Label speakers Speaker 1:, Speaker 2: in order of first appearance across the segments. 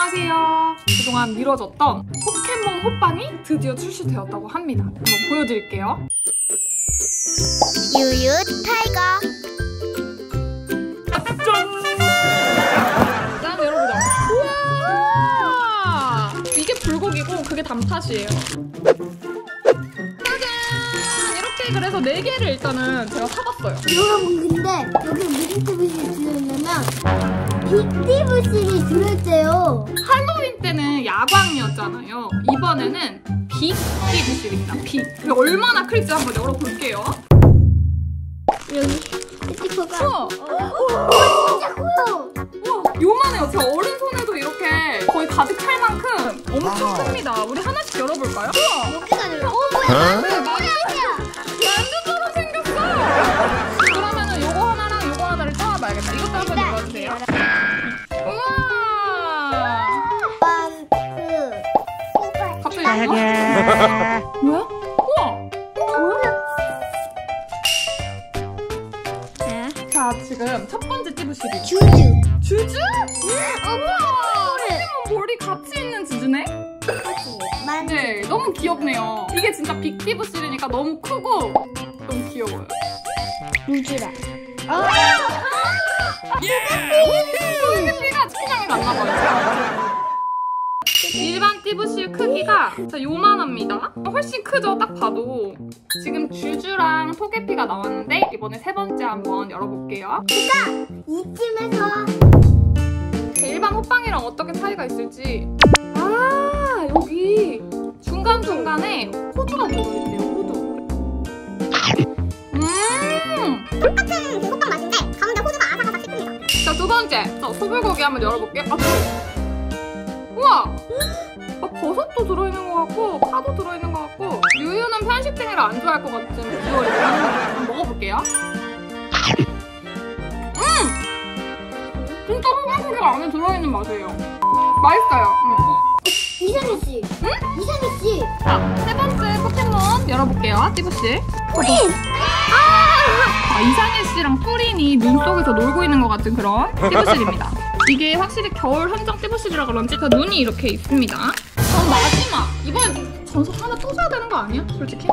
Speaker 1: 안녕하세요. 그동안 미뤄졌던 포켓몬 호빵이 드디어 출시되었다고 합니다. 한번 보여드릴게요.
Speaker 2: 유유 타이거
Speaker 1: 짠! 짠 열어보자. 우와! 이게 불고기고 그게 단팥이에요. 짜잔! 이렇게 그래서 4개를 일단은 제가 사봤어요.
Speaker 2: 여러분 근데 여기 무슨 띠부씰이 들어있냐면 빅TV실이 들어있대요
Speaker 1: 할로윈 때는 야광이었잖아요. 이번에는 빅 TV실입니다. 빅. 얼마나 클지 한번 열어볼게요.
Speaker 2: 여기 스티커가
Speaker 1: 우와!
Speaker 2: 진짜 커요
Speaker 1: 우와! 요만해요. 제 어른 손에도 이렇게 거의 가득할 만큼 엄청 큽니다. 우리 하나씩 열어볼까요? 우와!
Speaker 2: 여기가 들어
Speaker 1: 이거? 뭐야? 우와! 자, 지금 첫 번째 띠부실이
Speaker 2: 주주
Speaker 1: 주주?
Speaker 2: 어
Speaker 1: 우와!
Speaker 2: 그래
Speaker 1: 포켓몬 볼이 같이 있는 주주네?
Speaker 2: 만
Speaker 1: 네, 너무 귀엽네요. 이게 진짜 빅티부실이니까 너무 크고 너무 귀여워요.
Speaker 2: 루즈라
Speaker 1: 크기가 측량이 났나봐요. 일반 띠부실 크기가 자, 요만합니다. 훨씬 크죠? 딱 봐도. 지금 주주랑 토게피가 나왔는데 이번에 세 번째 한번 열어볼게요.
Speaker 2: 이쯤에서
Speaker 1: 일반 호빵이랑 어떻게 차이가 있을지. 아, 여기 중간중간에 호두가 들어있대요, 호두. 음!
Speaker 2: 똑같은 그 호빵 맛인데 가운데 호두가 아삭아삭 씹힙니다
Speaker 1: 자, 두 번째. 자, 소불고기 한번 열어볼게요. 아, 우와! 아, 버섯도 들어있는 것 같고, 파도 들어있는 것 같고, 유유는 편식쟁이를 안 좋아할 것 같은 비주얼이에요. 한번 먹어볼게요. 음! 진짜 소불고기가 안에 들어있는 맛이에요. 맛있어요. 음.
Speaker 2: 이상희 씨 응? 이상희 씨
Speaker 1: 자, 세 번째 포켓몬 열어볼게요. 띠부 씨.
Speaker 2: 프린
Speaker 1: 아, 이상해 씨랑 푸린이 눈 속에서 놀고 있는 것 같은 그런 띠부실입니다. 이게 확실히 겨울 한정 띠부실이라 그런지 그 눈이 이렇게 있습니다. 그럼 마지막! 이번 전설 하나 또 사야 되는 거 아니야? 솔직히?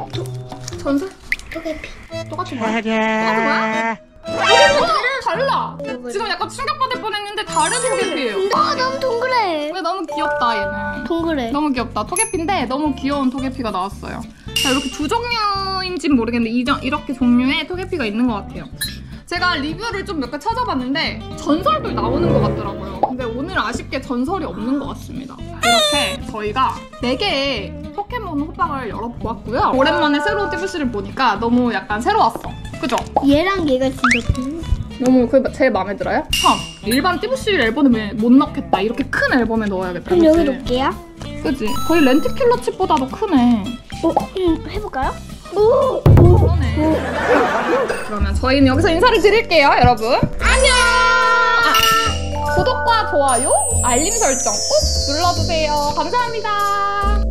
Speaker 1: 전설?
Speaker 2: 토개피
Speaker 1: 똑같은 거야? 똑같은 거야? 어, 달라! 지금 약간 충격받을 뻔했는데 다른 토개피예요.
Speaker 2: 아 너무 동그래
Speaker 1: 왜 너무 귀엽다 얘는.
Speaker 2: 동그래
Speaker 1: 너무 귀엽다. 토개피인데 너무 귀여운 토개피가 나왔어요. 자, 이렇게 두 종류인지는 모르겠는데 이, 정- 이렇게 종류의 토개피가 있는 것 같아요. 제가 리뷰를 좀 몇 개 찾아봤는데 전설도 나오는 것 같더라고요. 근데 오늘 아쉽게 전설이 없는 것 같습니다. 저희가 4개의 포켓몬 호빵을 열어보았고요. 오랜만에 새로운 TVC를 보니까 너무 약간 새로웠어. 그죠?
Speaker 2: 얘랑 얘가 진짜 동
Speaker 1: 너무 그 제일 마음에 들어요? 참 일반 TVC 앨범에 못 넣겠다. 이렇게 큰 앨범에 넣어야겠다.
Speaker 2: 그럼 여기? 놓을게요
Speaker 1: 그지? 거의 렌트킬러 칩보다도 크네.
Speaker 2: 어? 음, 해볼까요? 오!
Speaker 1: 그러네. 그러면 저희는 여기서 인사를 드릴게요, 여러분. 안녕! 아, 구독과 좋아요, 알림 설정 꼭 눌러주세요. 감사합니다.